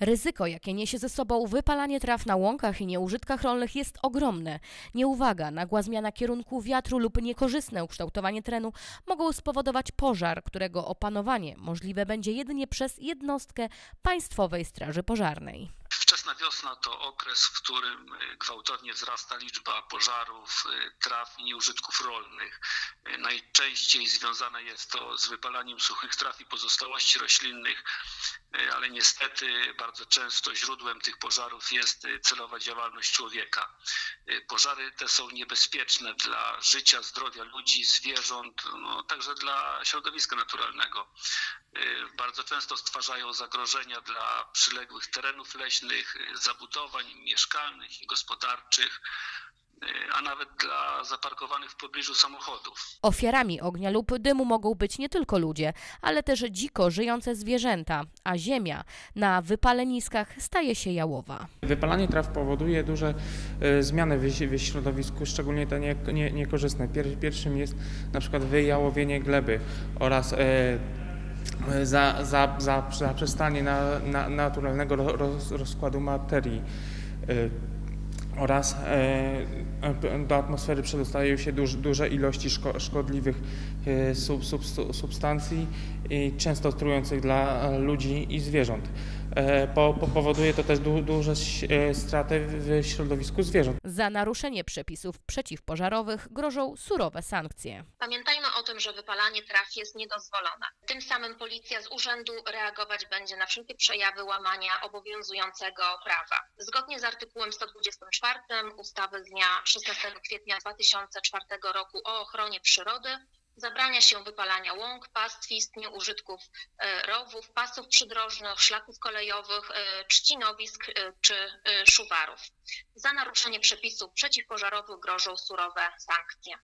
Ryzyko, jakie niesie ze sobą wypalanie traw na łąkach i nieużytkach rolnych jest ogromne. Nieuwaga, nagła zmiana kierunku wiatru lub niekorzystne ukształtowanie terenu mogą spowodować pożar, którego opanowanie możliwe będzie jedynie przez jednostkę Państwowej Straży Pożarnej. Wczesna wiosna to okres, w którym y, gwałtownie wzrasta liczba pożarów, y, traw i nieużytków rolnych. Y, Najczęściej związane jest to z wypalaniem suchych traw i pozostałości roślinnych, ale niestety bardzo często źródłem tych pożarów jest celowa działalność człowieka. Pożary te są niebezpieczne dla życia, zdrowia ludzi, zwierząt, no, także dla środowiska naturalnego. Bardzo często stwarzają zagrożenia dla przyległych terenów leśnych, zabudowań mieszkalnych i gospodarczych, a nawet dla zaparkowanych w pobliżu samochodów. Ofiarami ognia lub dymu mogą być nie tylko ludzie, ale też dziko żyjące zwierzęta, a ziemia na wypaleniskach staje się jałowa. Wypalanie traw powoduje duże e, zmiany w, środowisku, szczególnie te nie, nie, niekorzystne. Pier, pierwszym jest na przykład wyjałowienie gleby oraz e, za, za, za zaprzestanie na, na, naturalnego roz, rozkładu materii e, oraz e, do atmosfery przedostają się duż, duże ilości szko, szkodliwych e, sub, sub, substancji, często trujących dla ludzi i zwierząt. E, po, po powoduje to też du, duże e, straty w środowisku zwierząt. Za naruszenie przepisów przeciwpożarowych grożą surowe sankcje. Pamiętajmy o tym, że wypalanie traw jest niedozwolone. Tym samym policja z urzędu reagować będzie na wszelkie przejawy łamania obowiązującego prawa. Zgodnie z artykułem 124 ustawy z dnia 16 kwietnia 2004 roku o ochronie przyrody zabrania się wypalania łąk, pastwisk, nieużytków e, rowów, pasów przydrożnych, szlaków kolejowych, e, trzcinowisk e, czy szuwarów. Za naruszenie przepisów przeciwpożarowych grożą surowe sankcje.